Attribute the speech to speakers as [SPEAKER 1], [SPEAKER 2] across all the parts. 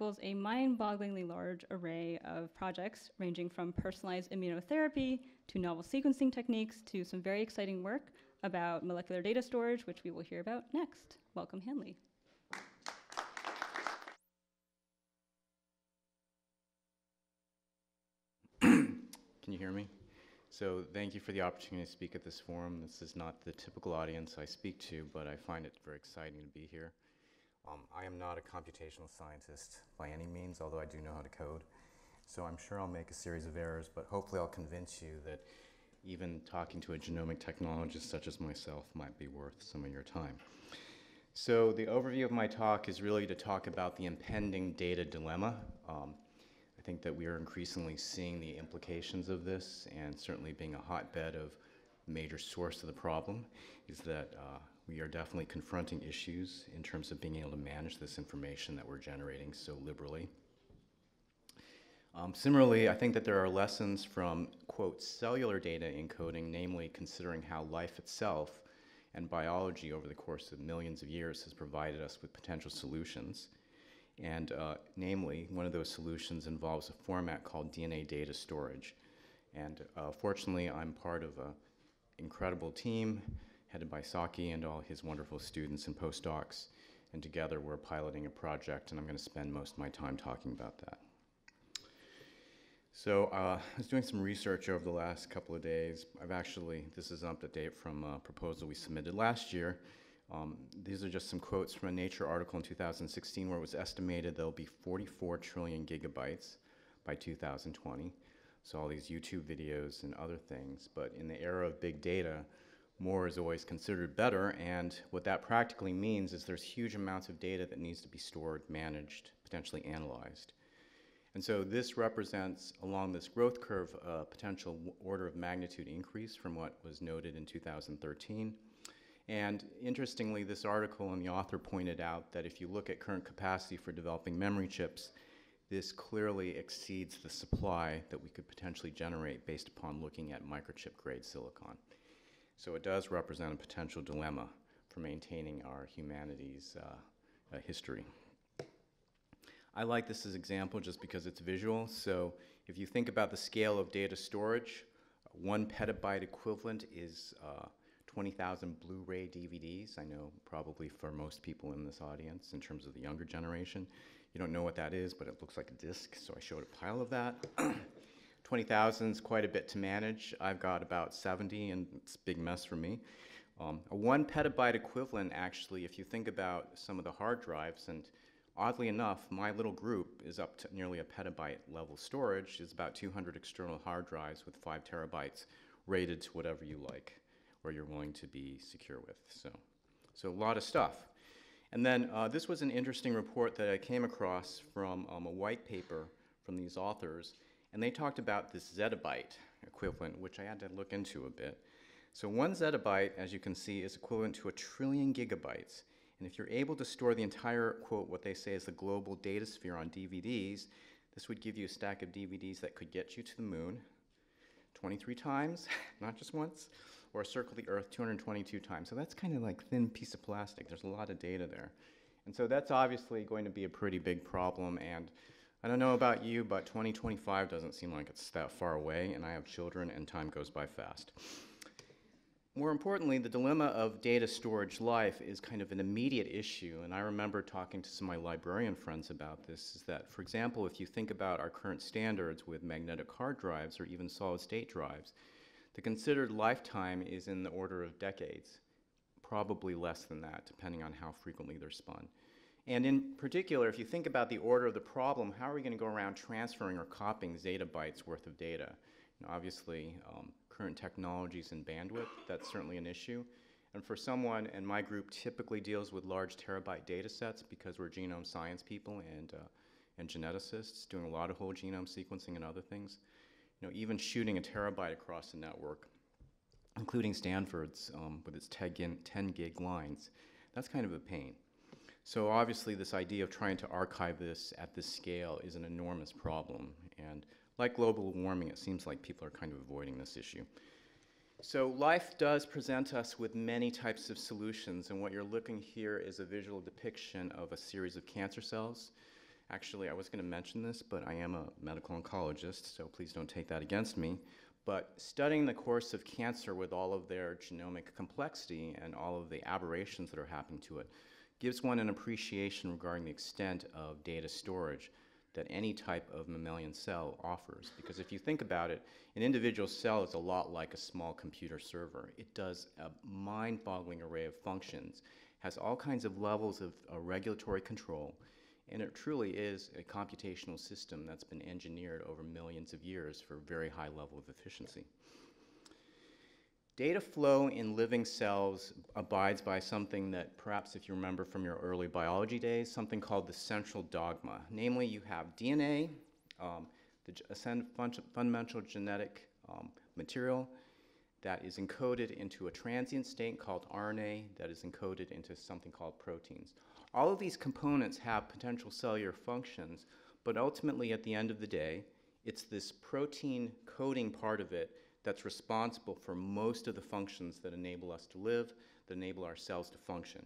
[SPEAKER 1] enables a mind-bogglingly large array of projects ranging from personalized immunotherapy to novel sequencing techniques to some very exciting work about molecular data storage, which we will hear about next. Welcome, Hanlee.
[SPEAKER 2] Can you hear me? So thank you for the opportunity to speak at this forum. This is not the typical audience I speak to, but I find it very exciting to be here. Um, I am not a computational scientist by any means, although I do know how to code. So I'm sure I'll make a series of errors, but hopefully I'll convince you that even talking to a genomic technologist such as myself might be worth some of your time. So the overview of my talk is really to talk about the impending data dilemma. Um, I think that we are increasingly seeing the implications of this, and certainly being a hotbed of major source of the problem is that uh, we are definitely confronting issues in terms of being able to manage this information that we're generating so liberally. Um, similarly, I think that there are lessons from, quote, cellular data encoding, namely considering how life itself and biology over the course of millions of years has provided us with potential solutions. And uh, namely, one of those solutions involves a format called DNA data storage. And uh, fortunately, I'm part of an incredible team headed by Tsachy and all his wonderful students and postdocs. And together we're piloting a project, and I'm going to spend most of my time talking about that. So uh, I was doing some research over the last couple of days. I've actually, this is up to date from a proposal we submitted last year. Um, these are just some quotes from a Nature article in 2016 where it was estimated there'll be 44 trillion gigabytes by 2020. So all these YouTube videos and other things. But in the era of big data, more is always considered better, and what that practically means is there's huge amounts of data that needs to be stored, managed, potentially analyzed. And so this represents, along this growth curve, a potential order of magnitude increase from what was noted in 2013. And interestingly, this article and the author pointed out that if you look at current capacity for developing memory chips, this clearly exceeds the supply that we could potentially generate based upon looking at microchip grade silicon. So it does represent a potential dilemma for maintaining our humanities uh, uh, history. I like this as example just because it's visual. So if you think about the scale of data storage, one petabyte equivalent is uh, 20,000 Blu-ray DVDs. I know probably for most people in this audience, in terms of the younger generation, you don't know what that is, but it looks like a disk, so I showed a pile of that. 20,000 is quite a bit to manage. I've got about 70, and it's a big mess for me. Um, a one petabyte equivalent, actually, if you think about some of the hard drives, and oddly enough, my little group is up to nearly a petabyte level storage, is about 200 external hard drives with five terabytes rated to whatever you like, or you're willing to be secure with. So, so a lot of stuff. And then uh, this was an interesting report that I came across from um, a white paper from these authors and they talked about this zettabyte equivalent, which I had to look into a bit. So one zettabyte, as you can see, is equivalent to a trillion gigabytes. And if you're able to store the entire, quote, what they say is the global data sphere on DVDs, this would give you a stack of DVDs that could get you to the moon 23 times, not just once, or circle the Earth 222 times. So that's kind of like thin piece of plastic. There's a lot of data there. And so that's obviously going to be a pretty big problem. And I don't know about you, but 2025 doesn't seem like it's that far away, and I have children, and time goes by fast. More importantly, the dilemma of data storage life is kind of an immediate issue, and I remember talking to some of my librarian friends about this, is that, for example, if you think about our current standards with magnetic hard drives or even solid-state drives, the considered lifetime is in the order of decades, probably less than that, depending on how frequently they're spun. And in particular, if you think about the order of the problem, how are we going to go around transferring or copying zettabytes worth of data? Know, obviously, um, current technologies and bandwidth, that's certainly an issue. And for someone, and my group typically deals with large terabyte data sets because we're genome science people and, uh, and geneticists doing a lot of whole genome sequencing and other things. You know, even shooting a terabyte across the network, including Stanford's um, with its 10 gig lines, that's kind of a pain. So obviously this idea of trying to archive this at this scale is an enormous problem. And like global warming, it seems like people are kind of avoiding this issue. So life does present us with many types of solutions, and what you're looking here is a visual depiction of a series of cancer cells. Actually, I was going to mention this, but I am a medical oncologist, so please don't take that against me. But studying the course of cancer with all of their genomic complexity and all of the aberrations that are happening to it gives one an appreciation regarding the extent of data storage that any type of mammalian cell offers. Because if you think about it, an individual cell is a lot like a small computer server. It does a mind boggling array of functions, has all kinds of levels of uh, regulatory control, and it truly is a computational system that's been engineered over millions of years for very high level of efficiency. Data flow in living cells abides by something that perhaps if you remember from your early biology days, something called the central dogma. Namely, you have DNA, um, the fundamental genetic um, material that is encoded into a transient state called RNA that is encoded into something called proteins. All of these components have potential cellular functions, but ultimately at the end of the day, it's this protein coding part of it that's responsible for most of the functions that enable us to live, that enable our cells to function.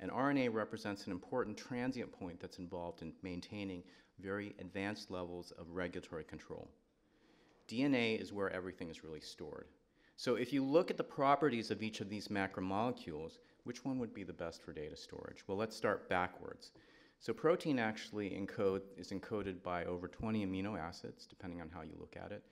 [SPEAKER 2] And RNA represents an important transient point that's involved in maintaining very advanced levels of regulatory control. DNA is where everything is really stored. So if you look at the properties of each of these macromolecules, which one would be the best for data storage? Well, let's start backwards. So protein actually encode, is encoded by over 20 amino acids, depending on how you look at it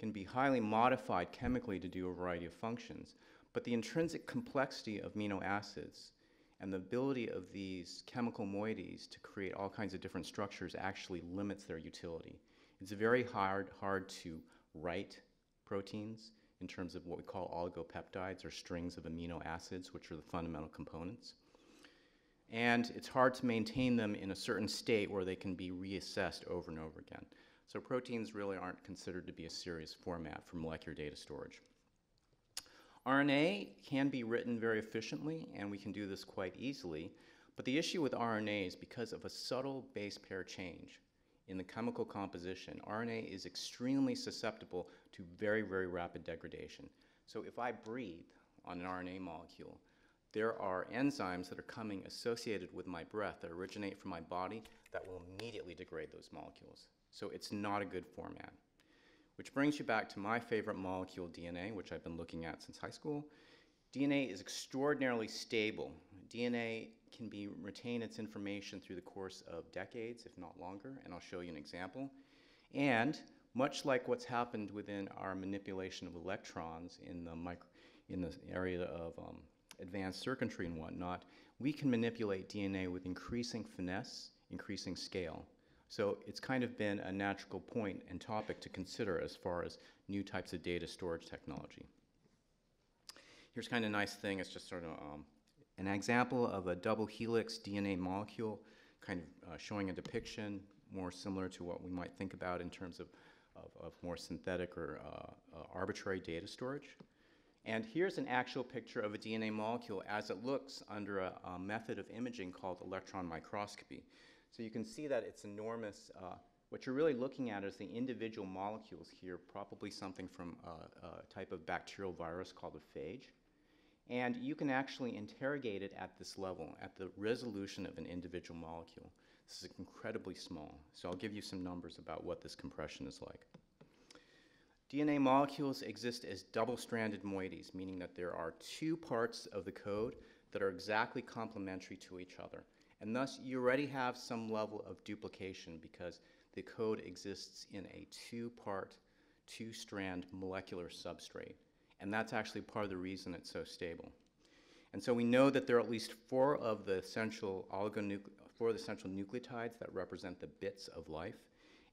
[SPEAKER 2] can be highly modified chemically to do a variety of functions. But the intrinsic complexity of amino acids and the ability of these chemical moieties to create all kinds of different structures actually limits their utility. It's very hard, hard to write proteins in terms of what we call oligopeptides or strings of amino acids, which are the fundamental components. And it's hard to maintain them in a certain state where they can be reassessed over and over again. So proteins really aren't considered to be a serious format for molecular data storage. RNA can be written very efficiently, and we can do this quite easily. But the issue with RNA is because of a subtle base pair change in the chemical composition, RNA is extremely susceptible to very, very rapid degradation. So if I breathe on an RNA molecule, there are enzymes that are coming associated with my breath that originate from my body that will immediately degrade those molecules. So it's not a good format. Which brings you back to my favorite molecule, DNA, which I've been looking at since high school. DNA is extraordinarily stable. DNA can be retain its information through the course of decades, if not longer, and I'll show you an example. And much like what's happened within our manipulation of electrons in the, micro, in the area of um, advanced circuitry and whatnot, we can manipulate DNA with increasing finesse, increasing scale. So it's kind of been a natural point and topic to consider as far as new types of data storage technology. Here's kind of a nice thing. It's just sort of um, an example of a double helix DNA molecule, kind of uh, showing a depiction more similar to what we might think about in terms of, of, of more synthetic or uh, uh, arbitrary data storage. And here's an actual picture of a DNA molecule as it looks under a, a method of imaging called electron microscopy. So you can see that it's enormous. Uh, what you're really looking at is the individual molecules here, probably something from a, a type of bacterial virus called a phage. And you can actually interrogate it at this level, at the resolution of an individual molecule. This is incredibly small. So I'll give you some numbers about what this compression is like. DNA molecules exist as double-stranded moieties, meaning that there are two parts of the code that are exactly complementary to each other. And thus, you already have some level of duplication because the code exists in a two-part, two-strand molecular substrate. And that's actually part of the reason it's so stable. And so we know that there are at least four of the essential four of the essential nucleotides that represent the bits of life.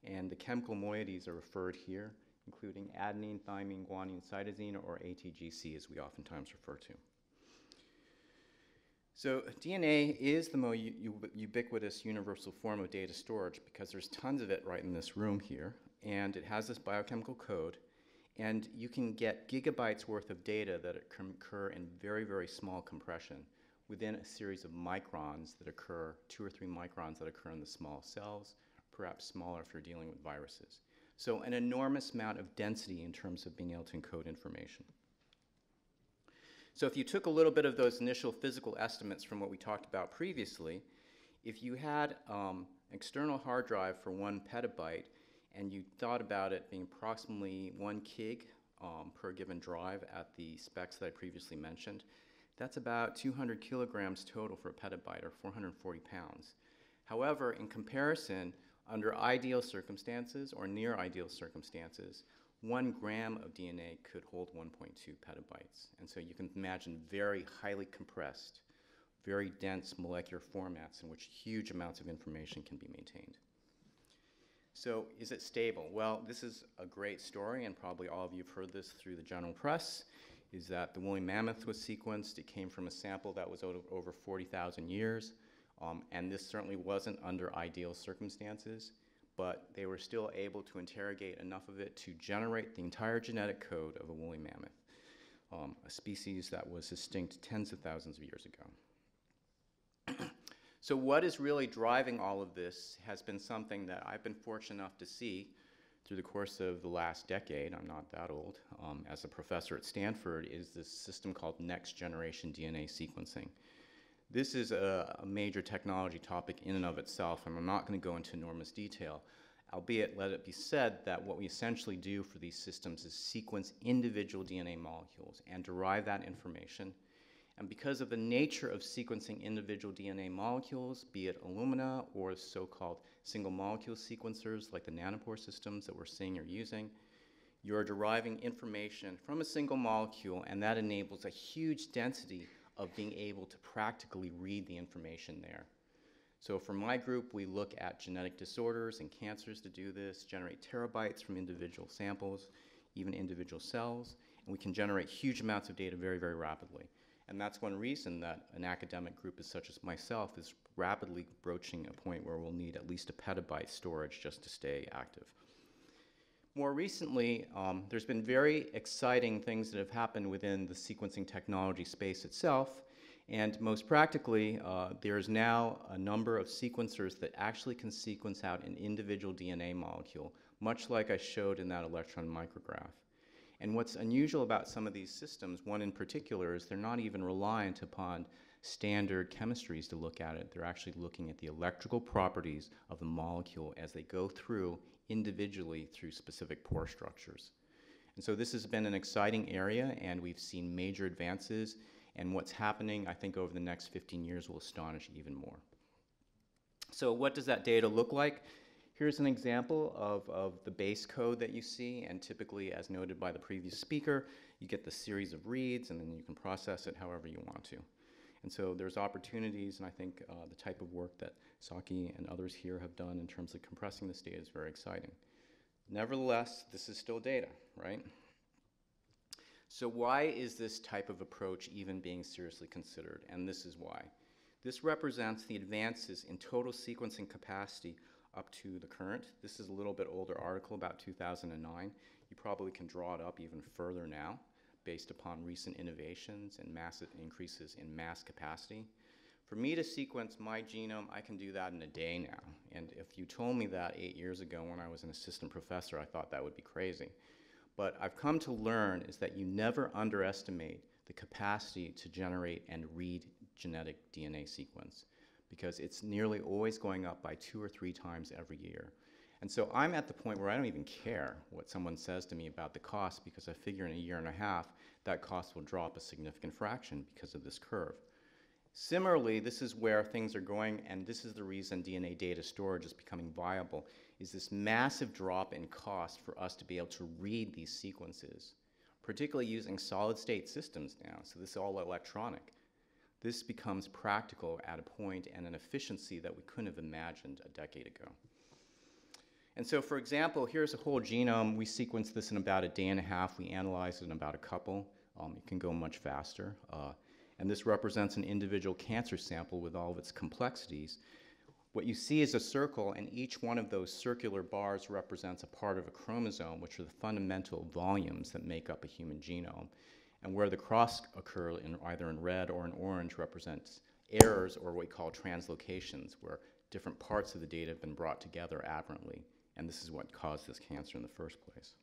[SPEAKER 2] And the chemical moieties are referred here, including adenine, thymine, guanine, cytosine, or ATGC as we oftentimes refer to. So DNA is the most ubiquitous universal form of data storage because there's tons of it right in this room here, and it has this biochemical code, and you can get gigabytes worth of data that occur in very, very small compression within a series of microns that occur, two or three microns that occur in the small cells, perhaps smaller if you're dealing with viruses. So an enormous amount of density in terms of being able to encode information. So if you took a little bit of those initial physical estimates from what we talked about previously, if you had um, external hard drive for one petabyte, and you thought about it being approximately one gig um, per given drive at the specs that I previously mentioned, that's about 200 kilograms total for a petabyte, or 440 pounds. However, in comparison, under ideal circumstances or near ideal circumstances, one gram of DNA could hold 1.2 petabytes. And so you can imagine very highly compressed, very dense molecular formats in which huge amounts of information can be maintained. So is it stable? Well, this is a great story, and probably all of you have heard this through the general press, is that the woolly mammoth was sequenced. It came from a sample that was over 40,000 years, um, and this certainly wasn't under ideal circumstances, but they were still able to interrogate enough of it to generate the entire genetic code of a woolly mammoth, um, a species that was extinct tens of thousands of years ago. So what is really driving all of this has been something that I've been fortunate enough to see through the course of the last decade, I'm not that old, um, as a professor at Stanford, is this system called next generation DNA sequencing. This is a, a major technology topic in and of itself, and I'm not going to go into enormous detail, albeit let it be said that what we essentially do for these systems is sequence individual DNA molecules and derive that information. And because of the nature of sequencing individual DNA molecules, be it Illumina or so-called single molecule sequencers like the nanopore systems that we're seeing or using, you're deriving information from a single molecule, and that enables a huge density of being able to practically read the information there. So for my group, we look at genetic disorders and cancers to do this, generate terabytes from individual samples, even individual cells, and we can generate huge amounts of data very, very rapidly. And that's one reason that an academic group as such as myself is rapidly broaching a point where we'll need at least a petabyte storage just to stay active. More recently, um, there's been very exciting things that have happened within the sequencing technology space itself. And most practically, uh, there's now a number of sequencers that actually can sequence out an individual DNA molecule, much like I showed in that electron micrograph. And what's unusual about some of these systems, one in particular, is they're not even reliant upon standard chemistries to look at it. They're actually looking at the electrical properties of the molecule as they go through individually through specific pore structures. And so this has been an exciting area, and we've seen major advances. And what's happening, I think, over the next 15 years will astonish even more. So what does that data look like? Here's an example of, of the base code that you see, and typically, as noted by the previous speaker, you get the series of reads, and then you can process it however you want to. And so there's opportunities, and I think uh, the type of work that Tsachy and others here have done in terms of compressing this data is very exciting. Nevertheless, this is still data, right? So why is this type of approach even being seriously considered? And this is why. This represents the advances in total sequencing capacity up to the current. This is a little bit older article, about 2009. You probably can draw it up even further now based upon recent innovations and massive increases in mass capacity. For me to sequence my genome, I can do that in a day now. And if you told me that eight years ago when I was an assistant professor, I thought that would be crazy. But I've come to learn is that you never underestimate the capacity to generate and read genetic DNA sequence because it's nearly always going up by two or three times every year. And so I'm at the point where I don't even care what someone says to me about the cost because I figure in a year and a half that cost will drop a significant fraction because of this curve. Similarly, this is where things are going, and this is the reason DNA data storage is becoming viable, is this massive drop in cost for us to be able to read these sequences, particularly using solid-state systems now, so this is all electronic this becomes practical at a point and an efficiency that we couldn't have imagined a decade ago. And so, for example, here's a whole genome. We sequenced this in about a day and a half. We analyzed it in about a couple. Um, it can go much faster. Uh, and this represents an individual cancer sample with all of its complexities. What you see is a circle, and each one of those circular bars represents a part of a chromosome, which are the fundamental volumes that make up a human genome and where the cross occur in either in red or in orange represents errors or what we call translocations, where different parts of the data have been brought together aberrantly, and this is what caused this cancer in the first place.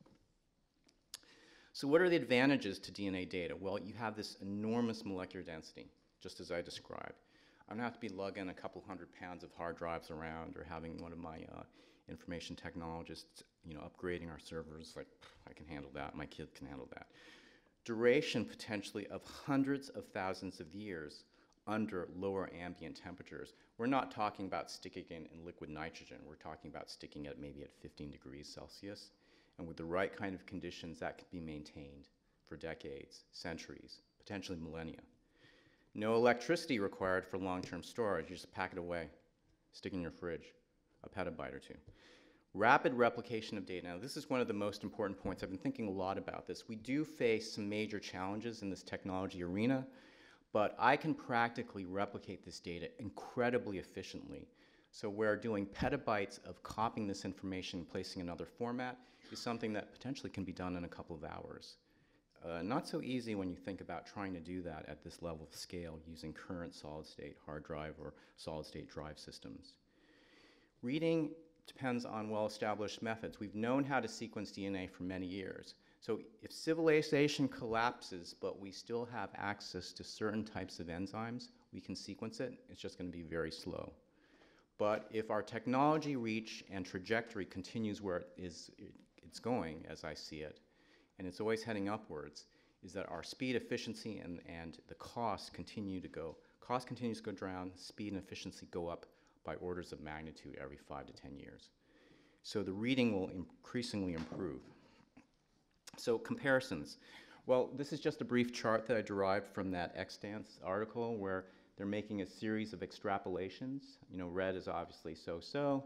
[SPEAKER 2] So what are the advantages to DNA data? Well, you have this enormous molecular density, just as I described. I'm gonna have to be lugging a couple hundred pounds of hard drives around or having one of my uh, information technologists, you know, upgrading our servers. Like, I can handle that. My kid can handle that. Duration potentially of hundreds of thousands of years under lower ambient temperatures. We're not talking about sticking it in liquid nitrogen. We're talking about sticking it maybe at 15 degrees Celsius. And with the right kind of conditions, that can be maintained for decades, centuries, potentially millennia. No electricity required for long-term storage. You just pack it away, stick it in your fridge, a petabyte or two. Rapid replication of data. Now, this is one of the most important points. I've been thinking a lot about this. We do face some major challenges in this technology arena, but I can practically replicate this data incredibly efficiently. So where doing petabytes of copying this information and placing another format is something that potentially can be done in a couple of hours. Uh, not so easy when you think about trying to do that at this level of scale using current solid state hard drive or solid state drive systems. Reading depends on well established methods. We've known how to sequence DNA for many years. So if civilization collapses, but we still have access to certain types of enzymes, we can sequence it. It's just going to be very slow. But if our technology reach and trajectory continues where it is, it's going, as I see it, and it's always heading upwards, is that our speed, efficiency, and, and the cost continue to go. Cost continues to go down, speed and efficiency go up by orders of magnitude every five to 10 years. So the reading will increasingly improve. So comparisons. Well, this is just a brief chart that I derived from that Extant article where they're making a series of extrapolations. You know, red is obviously so-so,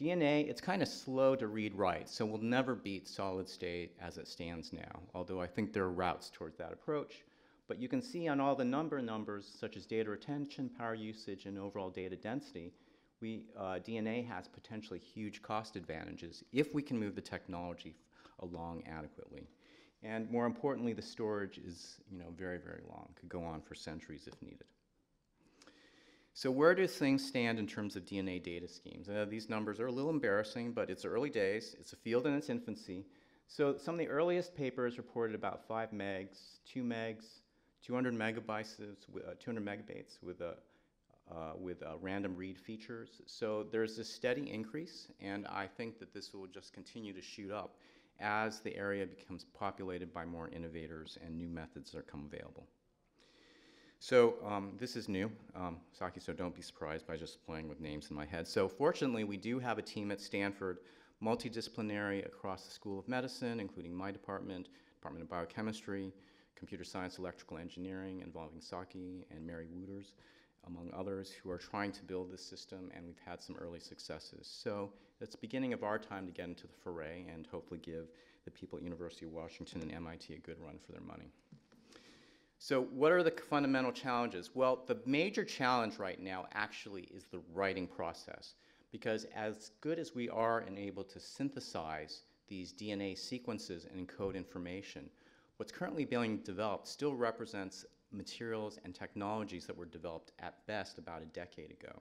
[SPEAKER 2] DNA, it's kind of slow to read right, so we'll never beat solid state as it stands now, although I think there are routes towards that approach. But you can see on all the number numbers, such as data retention, power usage, and overall data density, we, uh, DNA has potentially huge cost advantages if we can move the technology along adequately. And more importantly, the storage is you know, very, very long, could go on for centuries if needed. So where do things stand in terms of DNA data schemes? Uh, these numbers are a little embarrassing, but it's early days. It's a field in its infancy. So some of the earliest papers reported about 5 megs, 2 megs, 200 megabytes, uh, 200 megabytes with, a, uh, with uh, random read features. So there's a steady increase, and I think that this will just continue to shoot up as the area becomes populated by more innovators and new methods that come available. So um, this is new, um, Tsachy, so don't be surprised by just playing with names in my head. So fortunately, we do have a team at Stanford, multidisciplinary across the School of Medicine, including my department, Department of Biochemistry, Computer Science, Electrical Engineering, involving Tsachy and Mary Wootters, among others, who are trying to build this system, and we've had some early successes. So it's beginning of our time to get into the foray and hopefully give the people at University of Washington and MIT a good run for their money. So what are the fundamental challenges? Well, the major challenge right now actually is the writing process because as good as we are and able to synthesize these DNA sequences and encode information, what's currently being developed still represents materials and technologies that were developed at best about a decade ago.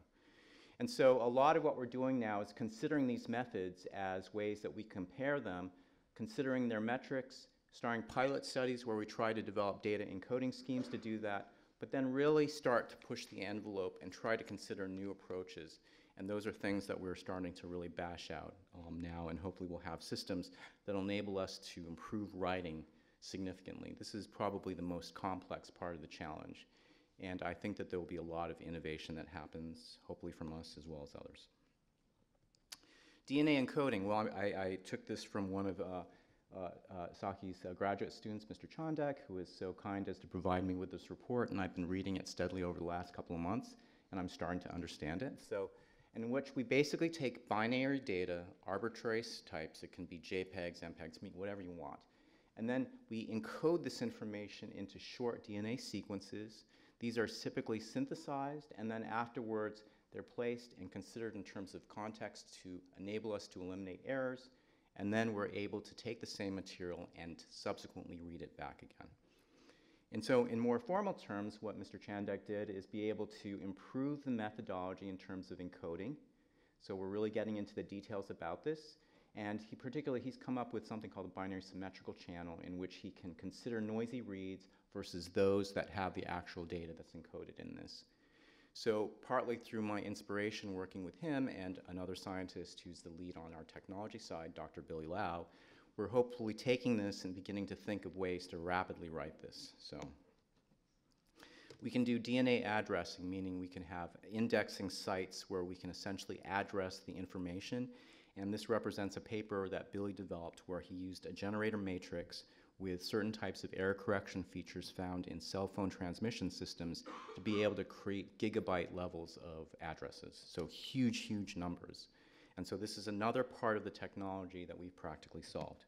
[SPEAKER 2] And so a lot of what we're doing now is considering these methods as ways that we compare them, considering their metrics, starting pilot studies where we try to develop data encoding schemes to do that, but then really start to push the envelope and try to consider new approaches. And those are things that we're starting to really bash out um, now, and hopefully we'll have systems that enable us to improve writing significantly. This is probably the most complex part of the challenge. And I think that there will be a lot of innovation that happens, hopefully from us as well as others. DNA encoding, well, I, I took this from one of uh, uh, uh, Tsachy's uh, graduate students, Mr. Chandak, who is so kind as to provide me with this report, and I've been reading it steadily over the last couple of months, and I'm starting to understand it. So, in which we basically take binary data, arbitrary types, it can be JPEGs, MPEGs, whatever you want, and then we encode this information into short DNA sequences. These are typically synthesized, and then afterwards, they're placed and considered in terms of context to enable us to eliminate errors and then we're able to take the same material and subsequently read it back again. And so in more formal terms, what Mr. Chandak did is be able to improve the methodology in terms of encoding. So we're really getting into the details about this. And he particularly, he's come up with something called a binary symmetrical channel in which he can consider noisy reads versus those that have the actual data that's encoded in this. So partly through my inspiration working with him and another scientist who's the lead on our technology side, Dr. Billy Lau, we're hopefully taking this and beginning to think of ways to rapidly write this. So we can do DNA addressing, meaning we can have indexing sites where we can essentially address the information. And this represents a paper that Billy developed where he used a generator matrix with certain types of error correction features found in cell phone transmission systems to be able to create gigabyte levels of addresses. So huge, huge numbers. And so this is another part of the technology that we've practically solved.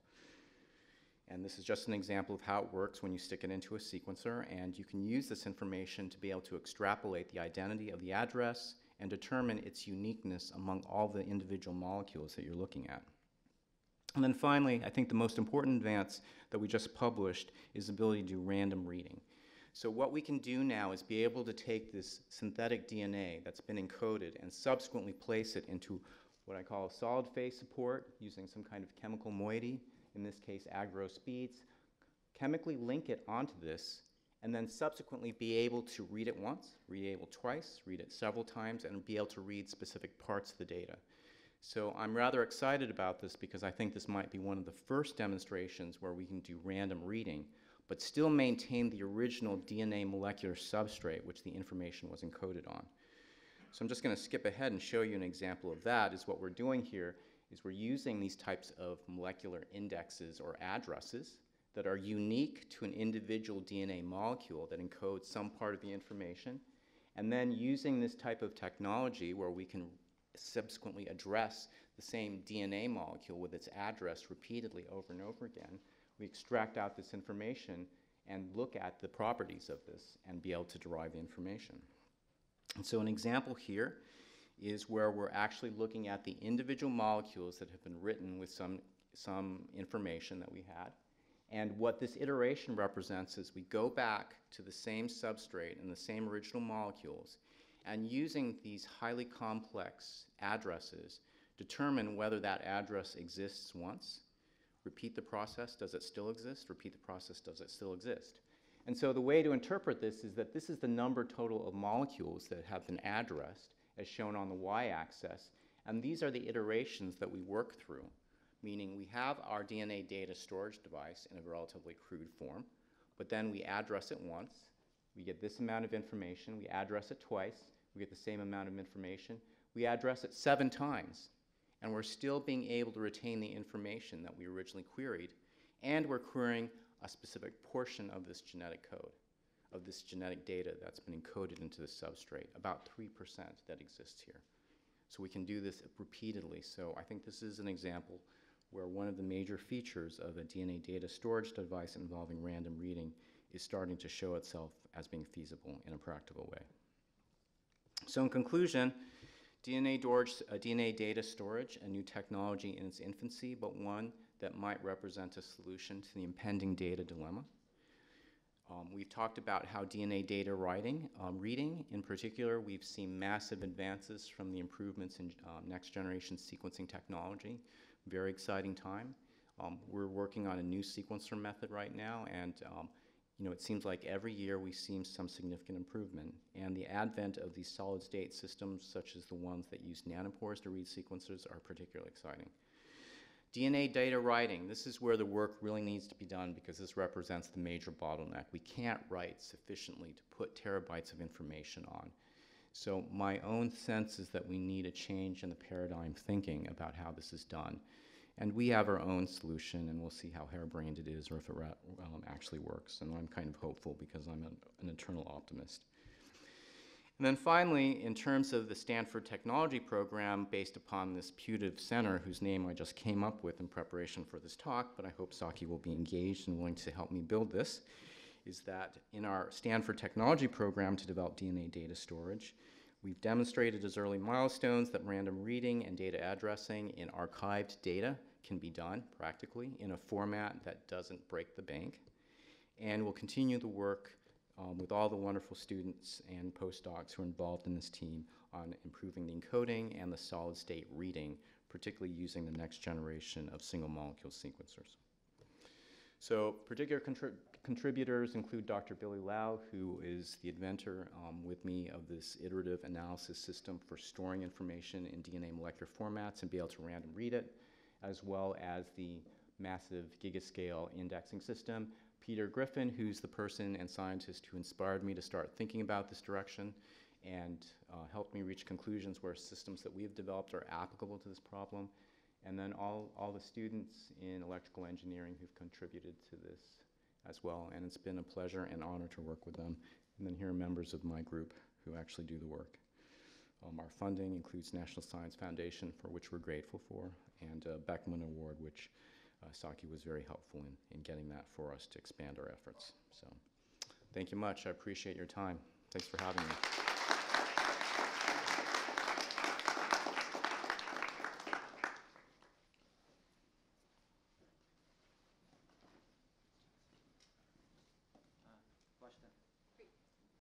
[SPEAKER 2] And this is just an example of how it works when you stick it into a sequencer, and you can use this information to be able to extrapolate the identity of the address and determine its uniqueness among all the individual molecules that you're looking at. And then finally, I think the most important advance that we just published is the ability to do random reading. So what we can do now is be able to take this synthetic DNA that's been encoded and subsequently place it into what I call a solid phase support using some kind of chemical moiety, in this case agarose beads, chemically link it onto this, and then subsequently be able to read it once, read it twice, read it several times, and be able to read specific parts of the data. So I'm rather excited about this because I think this might be one of the first demonstrations where we can do random reading, but still maintain the original DNA molecular substrate which the information was encoded on. So I'm just going to skip ahead and show you an example of that is what we're doing here is we're using these types of molecular indexes or addresses that are unique to an individual DNA molecule that encodes some part of the information, and then using this type of technology where we can subsequently address the same DNA molecule with its address repeatedly over and over again, we extract out this information and look at the properties of this and be able to derive the information. And so an example here is where we're actually looking at the individual molecules that have been written with some, some information that we had. And what this iteration represents is we go back to the same substrate and the same original molecules and using these highly complex addresses, determine whether that address exists once, repeat the process, does it still exist? Repeat the process, does it still exist? And so the way to interpret this is that this is the number total of molecules that have been addressed, as shown on the y-axis, and these are the iterations that we work through, meaning we have our DNA data storage device in a relatively crude form, but then we address it once, we get this amount of information, we address it twice, we get the same amount of information. We address it seven times, and we're still being able to retain the information that we originally queried, and we're querying a specific portion of this genetic code, of this genetic data that's been encoded into the substrate, about 3% that exists here. So we can do this repeatedly. So I think this is an example where one of the major features of a DNA data storage device involving random reading is starting to show itself as being feasible in a practical way. So in conclusion, DNA, storage, uh, DNA data storage, a new technology in its infancy, but one that might represent a solution to the impending data dilemma. Um, we've talked about how DNA data writing, um, reading in particular, we've seen massive advances from the improvements in um, next generation sequencing technology. Very exciting time. Um, we're working on a new sequencer method right now, and um, you know, it seems like every year we see some significant improvement. And the advent of these solid state systems, such as the ones that use nanopores to read sequences, are particularly exciting. DNA data writing, this is where the work really needs to be done because this represents the major bottleneck. We can't write sufficiently to put terabytes of information on. So my own sense is that we need a change in the paradigm thinking about how this is done. And we have our own solution, and we'll see how harebrained it is or if it um, actually works. And I'm kind of hopeful because I'm an, an eternal optimist. And then finally, in terms of the Stanford Technology Program, based upon this putative Center, whose name I just came up with in preparation for this talk, but I hope Tsachy will be engaged and willing to help me build this, is that in our Stanford Technology Program to develop DNA data storage, We've demonstrated as early milestones that random reading and data addressing in archived data can be done practically in a format that doesn't break the bank. And we'll continue the work um, with all the wonderful students and postdocs who are involved in this team on improving the encoding and the solid state reading, particularly using the next generation of single molecule sequencers. So particular contrib- contributors include Dr. Billy Lau, who is the inventor um, with me of this iterative analysis system for storing information in DNA molecular formats and be able to random read it, as well as the massive gigascale indexing system. Peter Griffin, who's the person and scientist who inspired me to start thinking about this direction and uh, helped me reach conclusions where systems that we've developed are applicable to this problem. And then all, all the students in electrical engineering who've contributed to this as well. And it's been a pleasure and honor to work with them. And then here are members of my group who actually do the work. Um, our funding includes National Science Foundation, for which we're grateful for, and uh, Beckman Award, which uh, Tsachy was very helpful in, in getting that for us to expand our efforts. So thank you much. I appreciate your time. Thanks for having me.